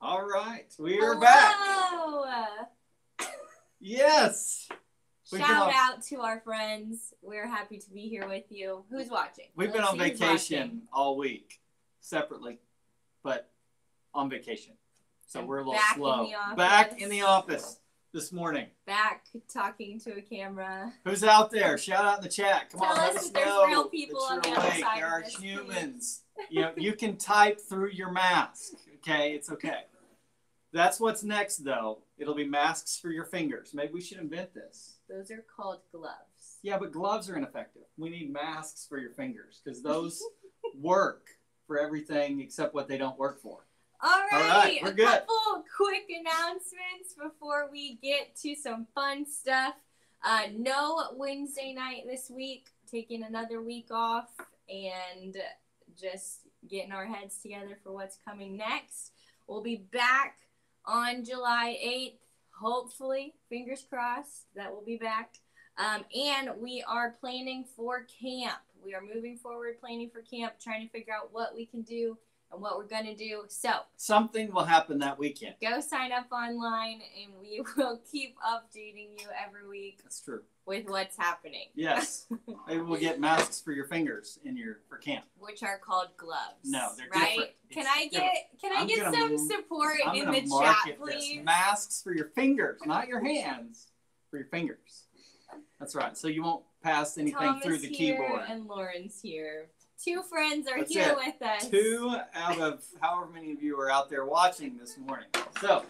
All right, we are back. Yes, We've Shout out to our friends. We're happy to be here with you. Who's watching? we've been Let's on vacation all week, separately, but on vacation. So And we're a little back slow. office. Back in the office this morning. Back talking to a camera. Who's out there? Shout out in the chat. Come Tell on, let us us if there's know real people on the other side There are humans. you know, you can type through your mask. Okay, it's okay. That's what's next, though. It'll be masks for your fingers. Maybe we should invent this. Those are called gloves. Yeah, but gloves are ineffective. We need masks for your fingers because those work for everything except what they don't work for. All right, All right, we're a good. couple quick announcements before we get to some fun stuff. Uh, no Wednesday night this week, taking another week off and just getting our heads together for what's coming next. We'll be back on July 8th, hopefully, fingers crossed that we'll be back. Um, and we are planning for camp. We are moving forward, planning for camp, trying to figure out what we can do and what we're going to do. So Something will happen that weekend. go sign up online and we will keep updating you every week That's true. with what's happening, Yes. Maybe we'll get masks for your fingers in your for camp. which are called gloves. No, they're right? different. Can It's I get different. can I I'm get some move- support I'm in the chat, please? this. Masks for your fingers, not your hands. For your fingers. That's right. So you won't pass anything Thomas through the here keyboard. and Lauren's here. Two friends are That's here it. with us. Two out of however many of you are out there watching this morning. So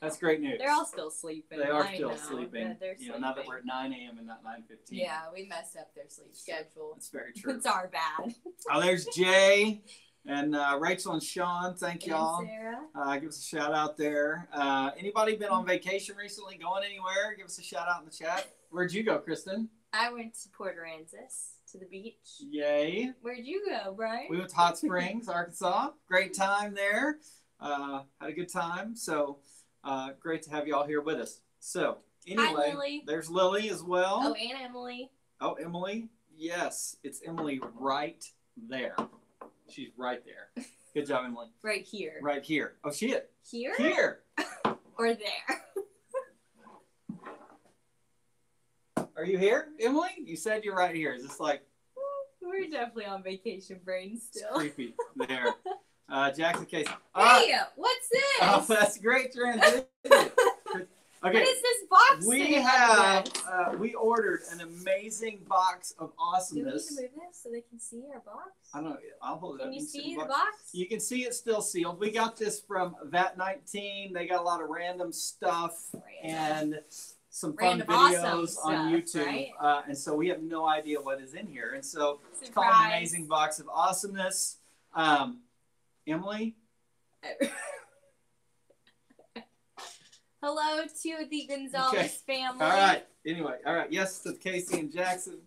that's great news. They're all still sleeping. They are I still know. sleeping. They're, they're you know, now that we're at 9 a.m. and not 9:15. Yeah, we messed up their sleep schedule. that's very true. It's our bad. oh, there's Jay and uh, Rachel and Sean. Thank y'all. Sarah. Uh, give us a shout out there. Uh, anybody been on vacation recently? Going anywhere? Give us a shout out in the chat. Where'd you go, Kristen? I went to Port Aransas to the beach. Yay. Where'd you go, Brian? We went to Hot Springs, Arkansas. Great time there. Uh, had a good time. So uh, great to have you all here with us. So anyway, Lily. there's Lily as well. Oh, and Emily. Oh, Emily. Yes, it's Emily right there. She's right there. Good job, Emily. Right here. Right here. Oh, she is Here? here. Or there? Are you here, Emily? You said you're right here. Is this like We're definitely on vacation brain still. creepy there? Uh, Jackson Case. Ah, Hey, what's this? oh, that's great transition. Okay, What is this box we have uh, we ordered an amazing box of Do we need awesomeness. to move this so they can see our box? I don't know. I'll hold it up. Can you can see the box. box? You can see it's still sealed. We got this from VAT19. They got a lot of random stuff and some fun Random awesome videos on stuff, YouTube. right? Uh, and so we have no idea what is in here. And so it's called an amazing box of awesomeness. Um, Emily, Hello to the Gonzalez Okay. family. all right. Anyway, all right. Yes to Casey and Jackson.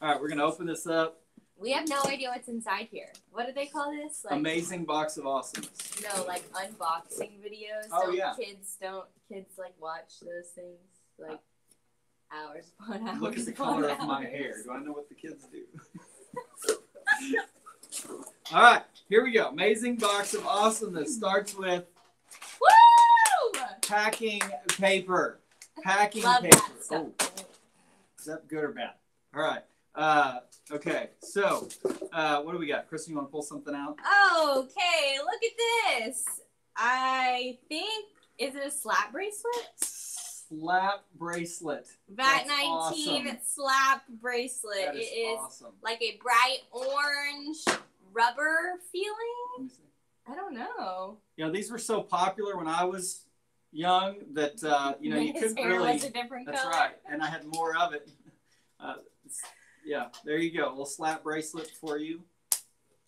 All right, we're gonna open this up. We have no idea what's inside here. What do they call this? Like amazing box of awesomeness. no, like unboxing videos. Oh, so yeah. kids don't kids like watch those things like hours upon hours. Look at the color of my hair. Do I know what the kids do? All right, here we go. Amazing box of awesomeness starts with Woo! packing paper. Packing Love paper. Oh, is that good or bad? All right. Uh, okay, so uh, what do we got? Kristen, you want to pull something out? Okay, look at this. I think is it a slap bracelet? Slap bracelet. VAT That's 19 awesome. slap bracelet. That It is is awesome. like a bright orange rubber feeling. Let me see. I don't know. You know, these were so popular when I was young that uh, you know you His couldn't really. was a different That's color. right, and I had more of it. Uh, yeah, there you go. A little slap bracelet for you.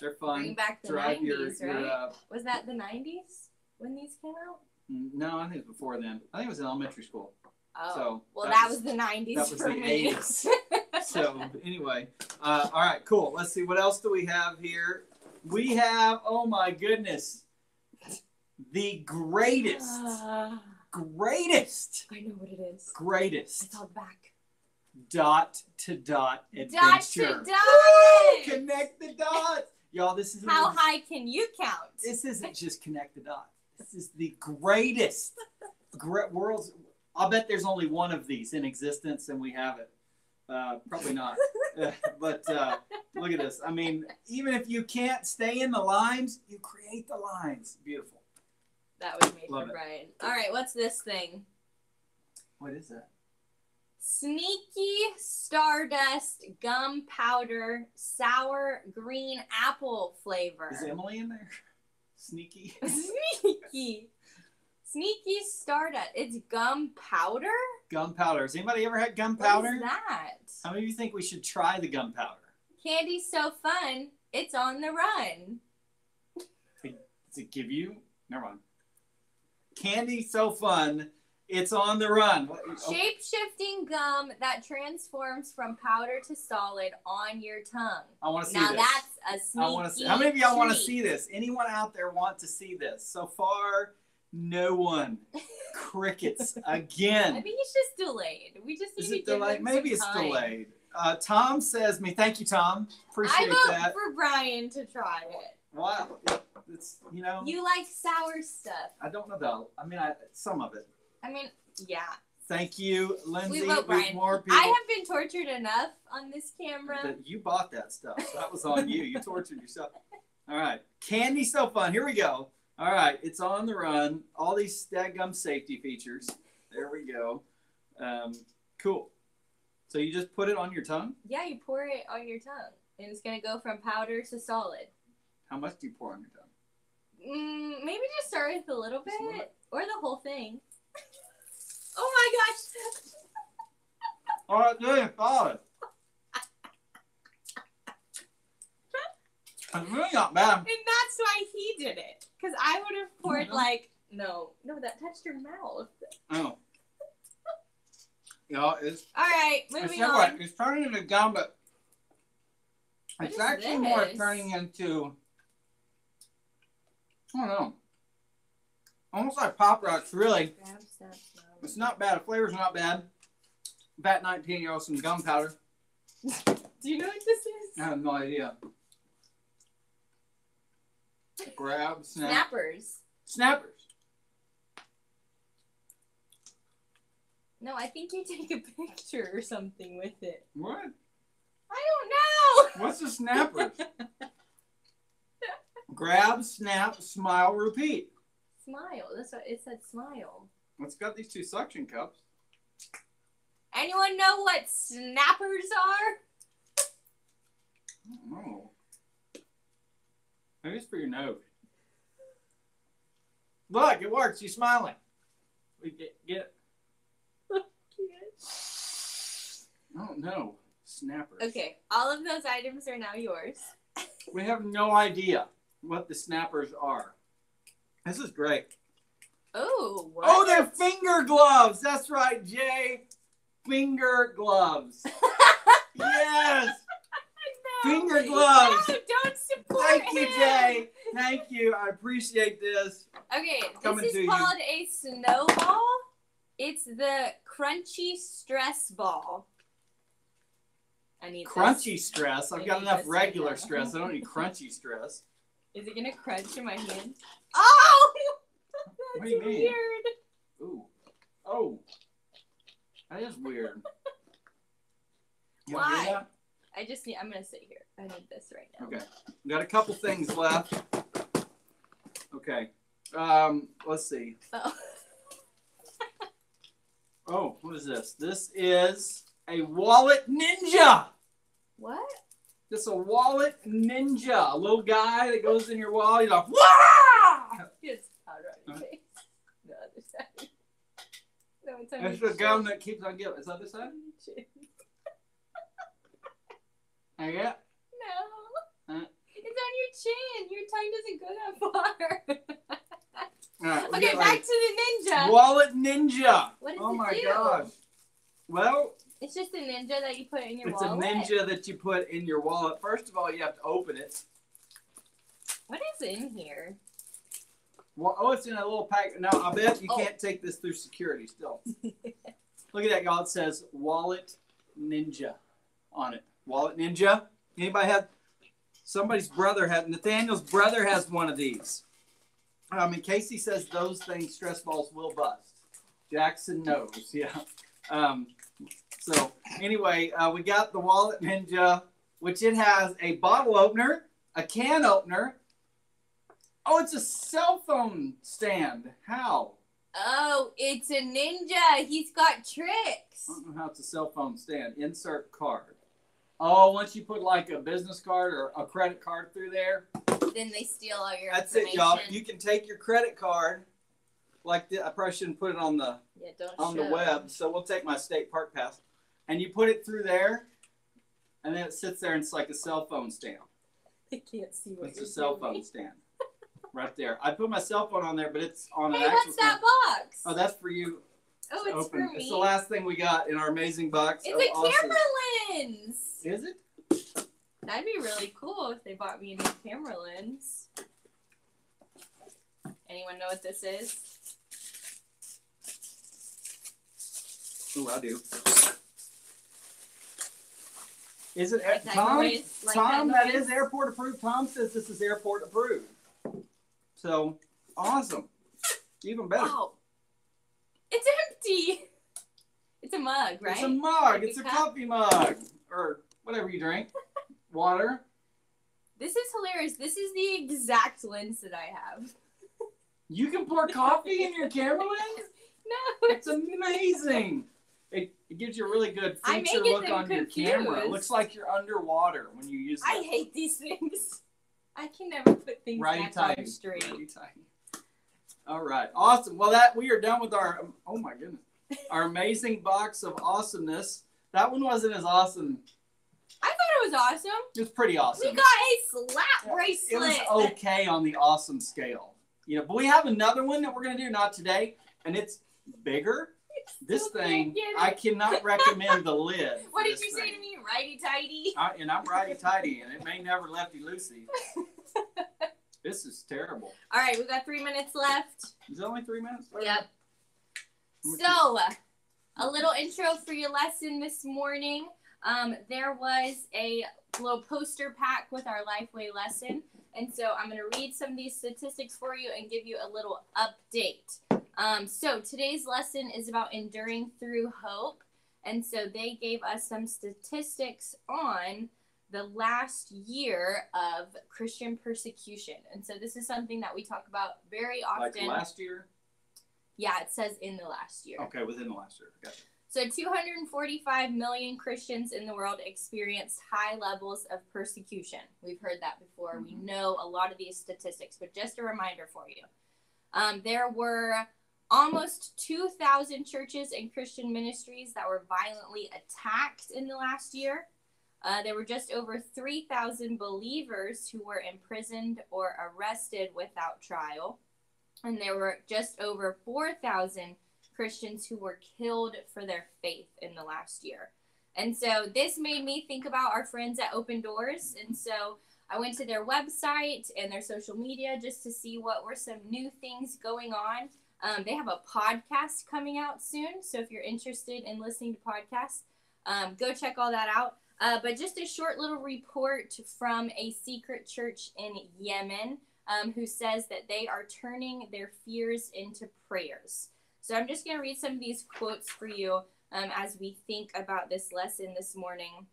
They're fun. Bring back the Drive 90s, your, right? your uh, Was that the 90s when these came out? No, I think it was before then. I think it was in elementary school. Oh. So well, that that, was- was, the 90s that was the me. 80s. So anyway, uh, all right, cool. Let's see what else do we have here. We have oh my goodness, the greatest, Ah, greatest, I know what it is. greatest It's the back. dot to dot Dot adventure. to Woo! dot. Connect the dots, y'all. This is How high can you count? This isn't just connect the dots. This is the greatest great world's. I'll bet there's only one of these in existence, and we have it. Uh, probably not. But uh, look at this. I mean, even if you can't stay in the lines, you create the lines. Beautiful. That was made Love for it. Brian. All right, what's this thing? What is that? Sneaky Stardust Gum Powder Sour Green Apple flavor. Is Emily in there? Sneaky. Sneaky. Sneaky Stardust. It's gum powder? Gunpowder. Has anybody ever had What gunpowder? is that? How many of you think we should try the gunpowder? Candy's so fun. It's on the run. Does it give you? Never mind. Candy so fun. It's on the run. Shape shifting gum that transforms from powder to solid on your tongue. I want to see Now this. that's a sneaky. I want to see. How many of y'all want to see this? Anyone out there want to see this? So far, no one. Crickets again. I think it's just delayed. We just need Is to it delayed? Maybe it's time. delayed. Uh, Tom says me. Thank you, Tom. Appreciate that. I vote that. for Brian to try it. Wow. It's you know. You like sour stuff. I don't know though. I mean, I, some of it. I mean, yeah. Thank you, Lindsay. vote Brian. more people. I have been tortured enough on this camera. you bought that stuff. So that was on you. You tortured yourself. All right. Candy so fun. Here we go. All right. It's on the run. All these Stagum safety features. There we go. Um, cool. So you just put it on your tongue? Yeah, you pour it on your tongue, and it's gonna go from powder to solid. How much do you pour on your tongue? Mm, maybe just start with a little Just a little bit, or the whole thing. oh my gosh! All right, there, solid. It's really not bad. And that's why he did it, because I would have poured Mhm. like no, no, that touched your mouth. Oh. Yeah, it's All right, moving on. it's turning into gum, but What it's actually more turning into I don't know, almost like pop rocks. Really, Grab stuff, no. it's not bad. The flavor's not bad. VAT19 year old some gunpowder. Do you know what this is? I have no idea. Grab snap Snappers. snappers. No, I think you take a picture or something with it. What? I don't know. What's the snappers? Grab, snap, smile, repeat. Smile. That's what it said. Smile. It's got these two suction cups. Anyone know what snappers are? I don't know. Maybe it's for your nose. Look, it works. You're smiling. We get, get I don't know. Snappers. Okay, all of those items are now yours. We have no idea what the snappers are. This is great. Oh, oh what? Oh, they're finger gloves. That's right, Jay. Finger gloves. yes. No. Finger gloves. No, don't support Thank you, him. Jay. Thank you. I appreciate this. Okay, Coming this is you. called a snowball. It's the crunchy stress ball. I need this. Crunchy stress. I've I got enough regular stress. I don't need crunchy stress. Is it gonna crunch in my hand? Oh, that's What do you mean? weird. Ooh. Oh. That is weird. You wanna hear Why? I just need. I'm gonna sit here. I need this right now. Okay. We got a couple things left. Okay. Um, let's see. Oh. Oh, what is this? This is a wallet ninja. What? This is a wallet ninja. A little guy that goes in your wallet. He's like, Wah! It's powder on your face. The other side. No, it's on That's your the gum that keeps on giving. Is that the side? Chin. I yeah. No. Huh? It's on your chin. Your tongue doesn't go that far. Right, okay, back like, to the ninja. Wallet ninja. What does oh my do? gosh. Well, It's just a ninja that you put in your it's wallet. It's a ninja that you put in your wallet. First of all, you have to open it. What is in here? Well, oh, it's in a little pack. Now, I bet you Oh. can't take this through security still. Look at that, y'all. It says Wallet Ninja on it. Wallet Ninja. Anybody have? Somebody's brother had. Nathaniel's brother has one of these. Um, and Casey says those things, stress balls, will bust. Jackson knows. Yeah. Um, so anyway, uh, we got the Wallet Ninja, which it has a bottle opener, a can opener. Oh, it's a cell phone stand. How? Oh, it's a ninja. He's got tricks. I don't know how it's a cell phone stand. Insert card. Oh, once you put like a business card or a credit card through there, Then they steal all your that's it, y'all. You can take your credit card. Like the, I probably shouldn't put it on the yeah, don't on the web. So we'll take my state park pass, and you put it through there, and then it sits there and it's like a cell phone stand. I can't see what It's a cell doing. phone stand, right there. I put my cell phone on there, but it's on an Hey, actual. what's that phone. box? Oh, that's for you. Oh, it's open. for me. It's the last thing we got in our amazing box. It's a awesome- camera lens. Is it? That'd be really cool if they bought me a new camera lens. Anyone know what this is? Oh, I do. Is it that Tom? Like Tom, that that is airport approved. Tom says this is airport approved. So awesome. Even better. Oh, it's empty. It's a mug, right? It's a mug. Like It's a cup? coffee mug or whatever you drink. Water. This is hilarious. This is the exact lens that I have. You can pour coffee in your camera lens. No, It's amazing. It, it gives you a really good feature look on your camera. It looks like you're underwater when you use I hate these things. I can never put things Righty back on straight. Tighty. All right, awesome. Well, that we are done with our. Oh my goodness, our amazing box of awesomeness. That one wasn't as awesome. I thought it was awesome. It was pretty awesome. We got a slap Yeah, bracelet. It was okay on the awesome scale. You know, but we have another one that we're gonna do not today, and it's bigger. This thing, can't get it. I cannot recommend the lid. What did you say to me? Righty tighty. And I'm righty tighty, and it may never lefty loosey. this is terrible. All right, we got three minutes left. Is it only three minutes? Yep. So, a little intro for your lesson this morning. Um, there was a little poster pack with our Lifeway lesson. And so I'm going to read some of these statistics for you and give you a little update. Um, so today's lesson is about enduring through hope. And so they gave us some statistics on the last year of Christian persecution. And so this is something that we talk about very often. Like last year? yeah, it says in the last year. Okay, within the last year. Gotcha. So 245 million Christians in the world experienced high levels of persecution. We've heard that before. We Mhm. know a lot of these statistics, but just a reminder for you. Um, there were almost 2,000 churches and Christian ministries that were violently attacked in the last year. Uh, there were just over 3,000 believers who were imprisoned or arrested without trial. And there were just over 4,000 Christians who were killed for their faith in the last year. And so this made me think about our friends at Open Doors. And so I went to their website and their social media just to see what were some new things going on. Um, they have a podcast coming out soon. So if you're interested in listening to podcasts, um, go check all that out. Uh, but just a short little report from a secret church in Yemen um, who says that they are turning their fears into prayers. So I'm just going to read some of these quotes for you um, as we think about this lesson this morning.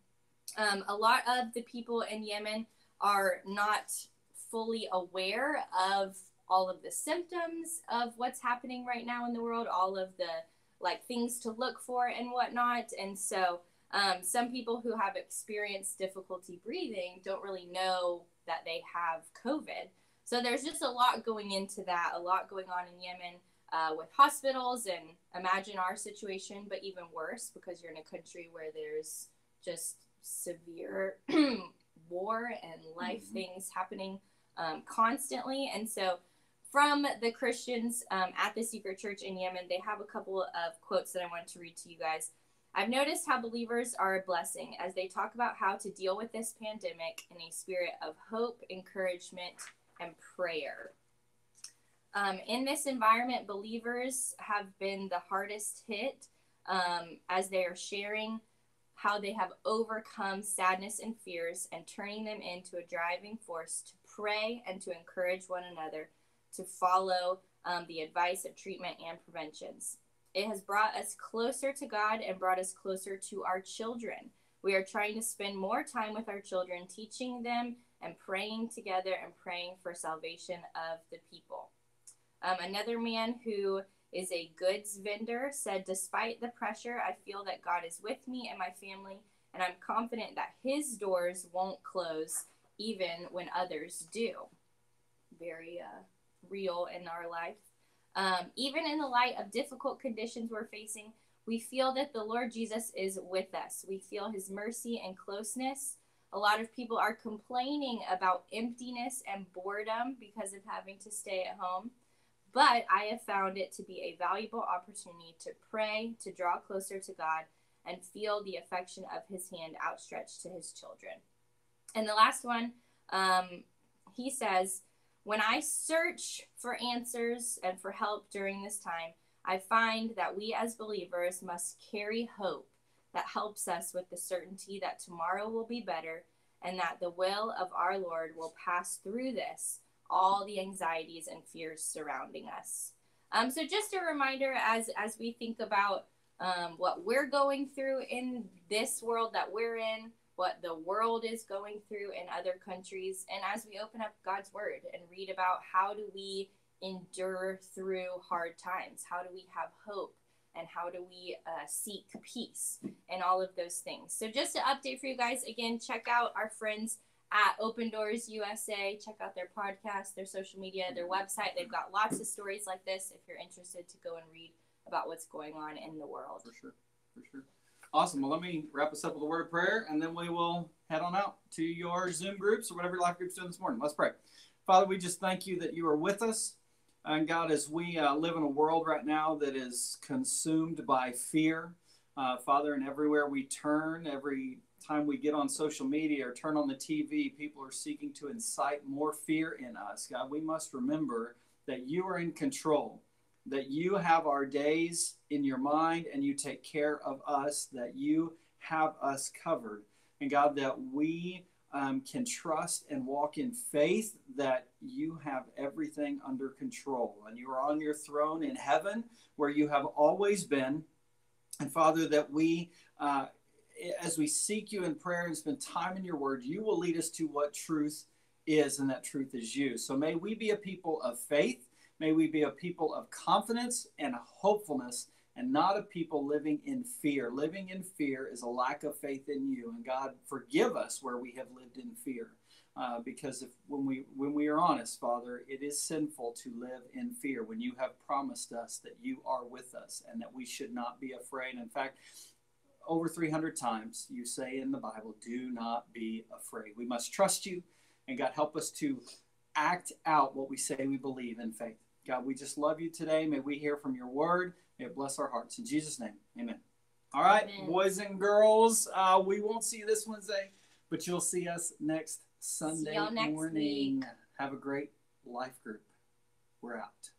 Um, a lot of the people in Yemen are not fully aware of all of the symptoms of what's happening right now in the world, all of the like things to look for and whatnot. And so um, some people who have experienced difficulty breathing don't really know that they have COVID. So there's just a lot going into that, a lot going on in Yemen uh, with hospitals, and imagine our situation, but even worse because you're in a country where there's just severe war and life Mhm. things happening um, constantly. And so, from the Christians um, at the Secret Church in Yemen, they have a couple of quotes that I wanted to read to you guys. I've noticed how believers are a blessing as they talk about how to deal with this pandemic in a spirit of hope, encouragement, and prayer. Um, in this environment, believers have been the hardest hit um, as they are sharing how they have overcome sadness and fears and turning them into a driving force to pray and to encourage one another to follow um, the advice of treatment and preventions. It has brought us closer to God and brought us closer to our children. We are trying to spend more time with our children, teaching them and praying together and praying for salvation of the people. Um, another man who is a goods vendor said, Despite the pressure, I feel that God is with me and my family, and I'm confident that his doors won't close even when others do. Very uh, real in our life. Um, even in the light of difficult conditions we're facing, we feel that the Lord Jesus is with us. We feel his mercy and closeness. A lot of people are complaining about emptiness and boredom because of having to stay at home. But I have found it to be a valuable opportunity to pray, to draw closer to God, and feel the affection of his hand outstretched to his children. And the last one, um, he says, When I search for answers and for help during this time, I find that we as believers must carry hope that helps us with the certainty that tomorrow will be better and that the will of our Lord will pass through this, all the anxieties and fears surrounding us. Um, so just a reminder as as we think about um, what we're going through in this world that we're in, what the world is going through in other countries, and as we open up God's Word and read about how do we endure through hard times, how do we have hope, and how do we uh, seek peace, and all of those things. So, just an update for you guys again, check out our friends at Open Doors USA. Check out their podcast, their social media, their website. They've got lots of stories like this if you're interested to go and read about what's going on in the world. For sure. For sure. Awesome. Well, let me wrap us up with a word of prayer, and then we will head on out to your Zoom groups or whatever life group's doing this morning. Let's pray. Father, we just thank you that you are with us. And God, as we uh, live in a world right now that is consumed by fear, uh, Father, and everywhere we turn, every time we get on social media or turn on the TV, people are seeking to incite more fear in us. God, we must remember that you are in control that you have our days in your mind and you take care of us, that you have us covered. And God, that we um, can trust and walk in faith that you have everything under control and you are on your throne in heaven where you have always been. And Father, that we, uh, as we seek you in prayer and spend time in your word, you will lead us to what truth is, and that truth is you. So may we be a people of faith May we be a people of confidence and hopefulness and not a people living in fear. Living in fear is a lack of faith in you. And God, forgive us where we have lived in fear. Uh, because if when we when we are honest, Father, it is sinful to live in fear. When you have promised us that you are with us and that we should not be afraid. In fact, over 300 times you say in the Bible, "Do not be afraid." We must trust you, and God help us to act out what we say we believe in faith. God, we just love you today. May we hear from your word. May it bless our hearts. In Jesus' name, amen. All right, amen. boys and girls, uh, we won't see you this Wednesday, but you'll see us next Sunday next morning. Week. Have a great life group. We're out.